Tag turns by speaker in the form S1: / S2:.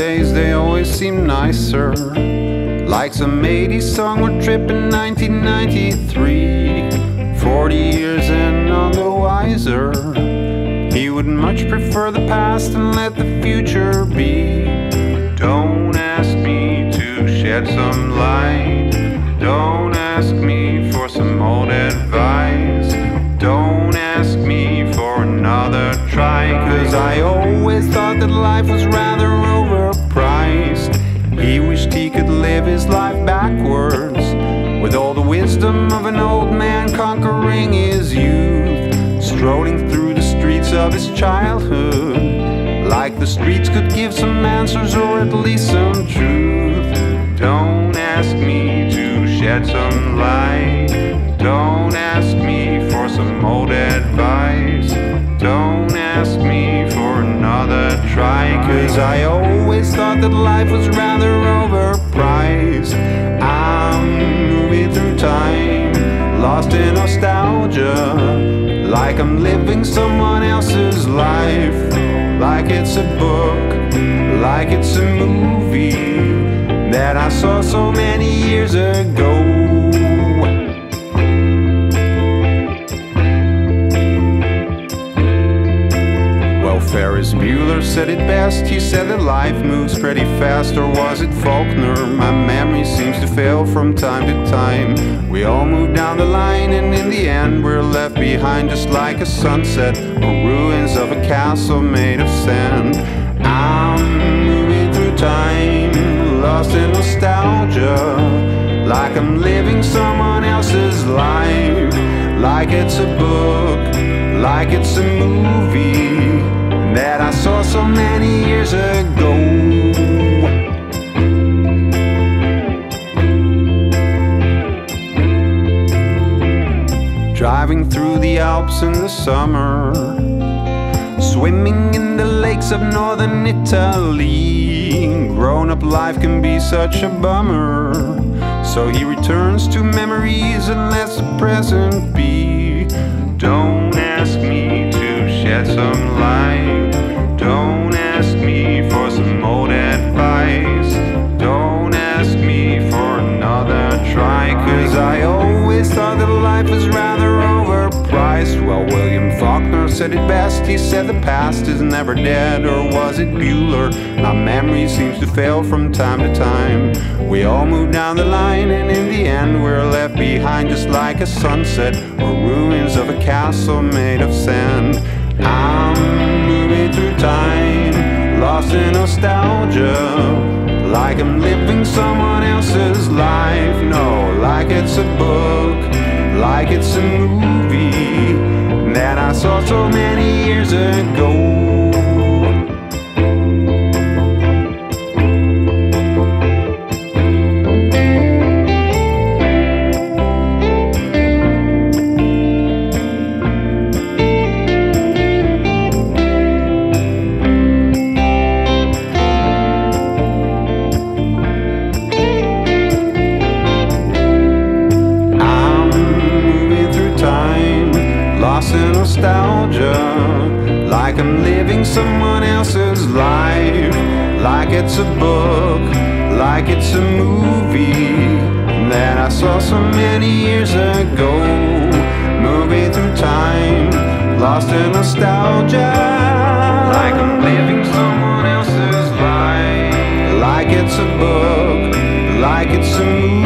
S1: cause they always seem nicer. Like some 80s song or trip in 1993. 40 years and none the wiser. He would much prefer the past and let the future be. Don't ask me to shed some light. Don't ask me for some old advice. Don't ask me for another try. Cause I always thought that life was rather overpriced. He wished he could live his life backwards. With all the wisdom of an old man conquering his youth. Strolling through the streets of his childhood. Like the streets could give some answers or at least some truth. Don't ask me to shed some Cause I always thought that life was rather overpriced. I'm moving through time, lost in nostalgia. Like I'm living someone else's life. Like it's a book, like it's a movie that I saw so many years ago. Ferris Bueller said it best. He said that life moves pretty fast, or was it Faulkner? My memory seems to fail from time to time. We all move down the line, and in the end, we're left behind just like a sunset or ruins of a castle made of sand. I'm moving through time, lost in nostalgia, like I'm living someone else's life, like it's a book, like it's a movie Driving through the Alps in the summer, swimming in the lakes of northern Italy. Grown up life can be such a bummer. So he returns to memories and lets the present be. Said it best. He said the past is never dead. Or was it Bueller? My memory seems to fail from time to time. We all move down the line, and in the end, we're left behind just like a sunset or ruins of a castle made of sand. I'm moving through time, lost in nostalgia. Like I'm living someone else's life. No, like it's a book, like it's a movie that I saw so many years ago. Like I'm living someone else's life. Like it's a book, like it's a movie that I saw so many years ago. Moving through time, lost in nostalgia. Like I'm living someone else's life. Like it's a book, like it's a movie